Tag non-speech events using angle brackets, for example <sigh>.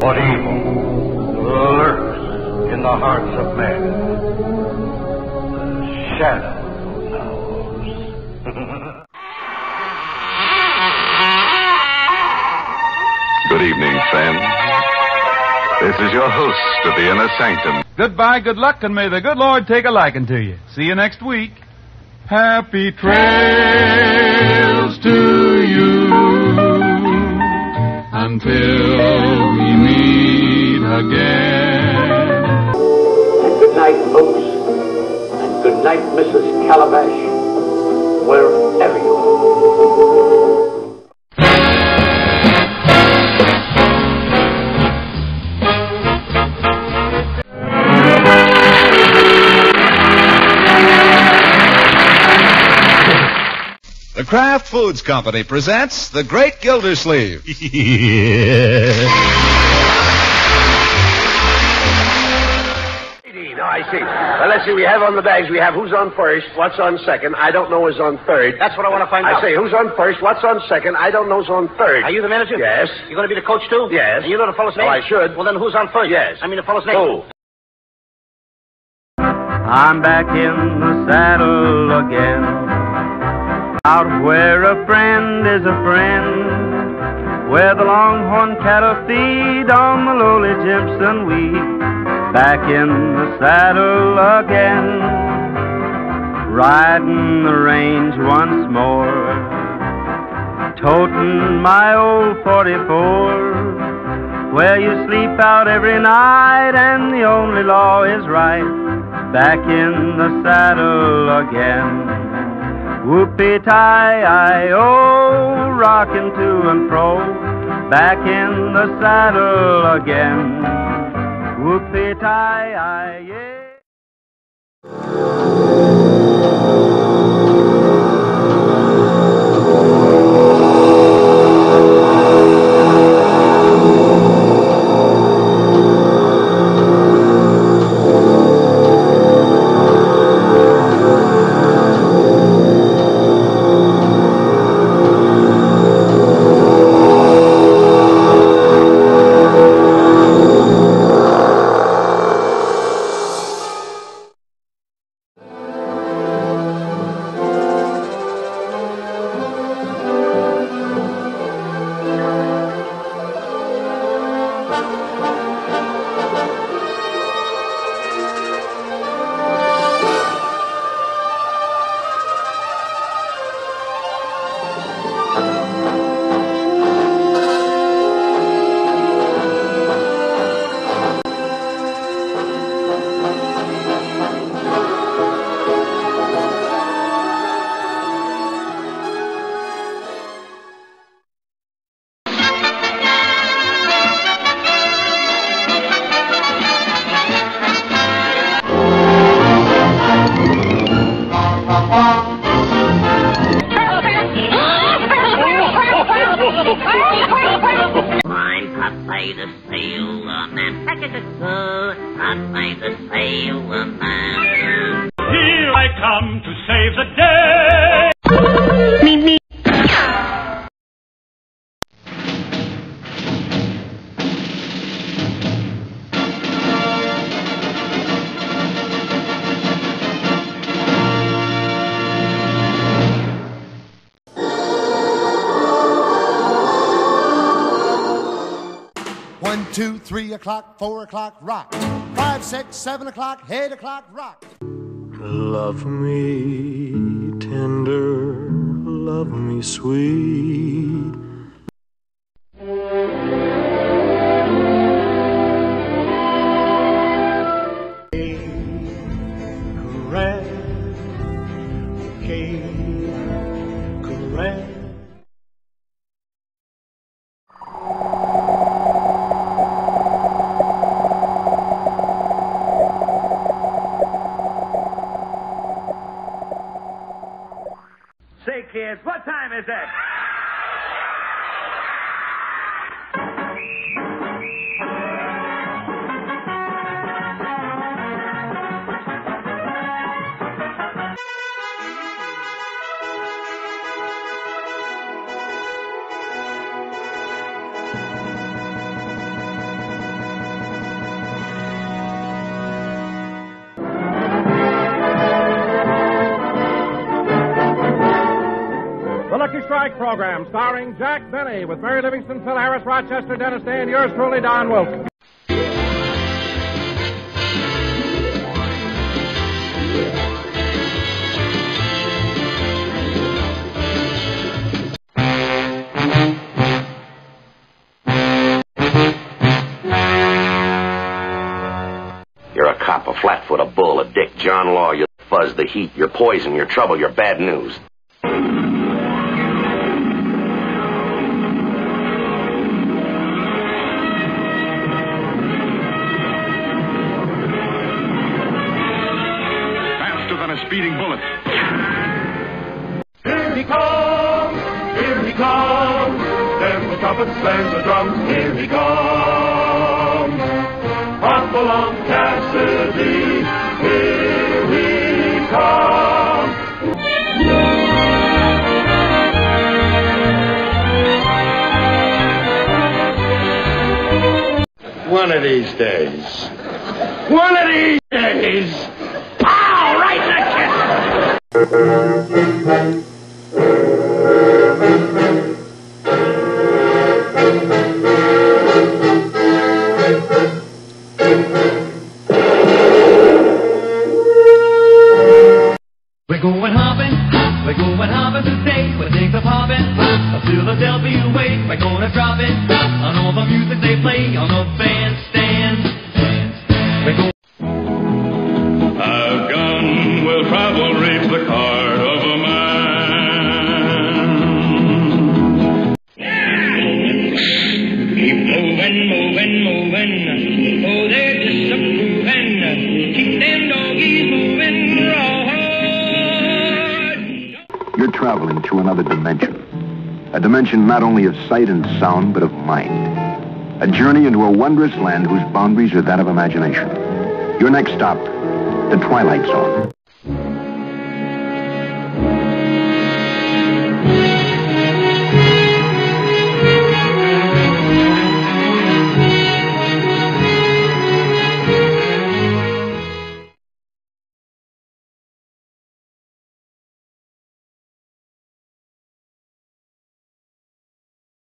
what evil lurks in the hearts of men. The shadow knows. Good evening, friends. This is your host of the Inner Sanctum. Goodbye, good luck, and may the good Lord take a liking to you. See you next week. Happy trails until we meet again. And good night, folks. And good night, Mrs. Calabash, The Kraft Foods Company presents The Great Gildersleeve. <laughs> No, oh, I see. Well, let's see. We have on the bags. We have who's on first, what's on second. I don't know who's on third. That's what I want to find I out. I say who's on first, what's on second. I don't know who's on third. Are you the manager? Yes. You're going to be the coach too? Yes. And you know the fellow's oh, name? Oh, I should. Well, then who's on first? Yes. I mean the fellow's name. Who? I'm back in the saddle again. Out where a friend is a friend. Where the longhorn cattle feed on the lowly Jimson weed. Back in the saddle again. Riding the range once more. Toting my old 44. Where you sleep out every night and the only law is right back in the saddle again. Whoopie tie I oh, rocking to and fro, back in the saddle again. Whoopie tie I yeah. The Sailor Man. Here I come to save the day. One, two, three o'clock, four o'clock, rock. Five, six, seven o'clock, eight o'clock, rock. Love me tender, love me sweet. What time is it? Strike program, starring Jack Benny with Mary Livingstone, Phil Harris, Rochester, Dennis Day, and yours truly, Don Wilson. You're a cop, a flatfoot, a bull, a dick, John Law, you fuzz, the heat, you're poison, you're trouble, you're bad news. Speeding bullet. Here he comes, here he comes. Then the trumpets and the drums, here he comes. Hopalong Cassidy, here he comes. One of these days. One of these days. Poppin' of Philadelphia way. We're gonna drop it on all the music they play on the moving. Oh, they're. Keep them doggies moving raw. You're traveling through another dimension. A dimension not only of sight and sound, but of mind. A journey into a wondrous land whose boundaries are that of imagination. Your next stop, the Twilight Zone.